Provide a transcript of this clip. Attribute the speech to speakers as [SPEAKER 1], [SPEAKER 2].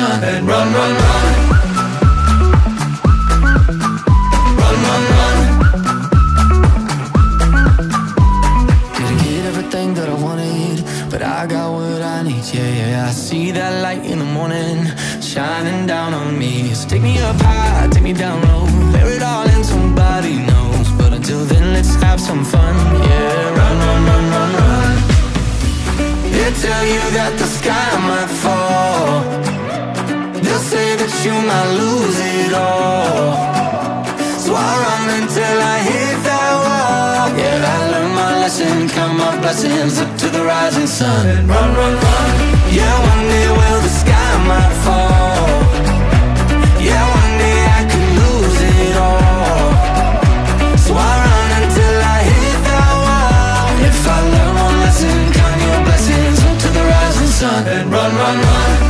[SPEAKER 1] sun And run, run, run. Run, run, run. Didn't get everything that I wanted But I got what I need, yeah, yeah I see that light in the morning Shining down on me. So take me up high, take me down low. Bear it all and somebody knows. But until then, let's have some fun, yeah Run, run, run, run, run. They tell you that the sky might fall you might lose it all. So I run until I hit that wall. Yeah, I learned my lesson, count my blessings up to the rising sun. Run, run, run. Yeah, one day will the sky might fall. Yeah, one day I could lose it all. So I run until I hit that wall. If I learn one lesson, count your blessings up to the rising sun. And run, run, run.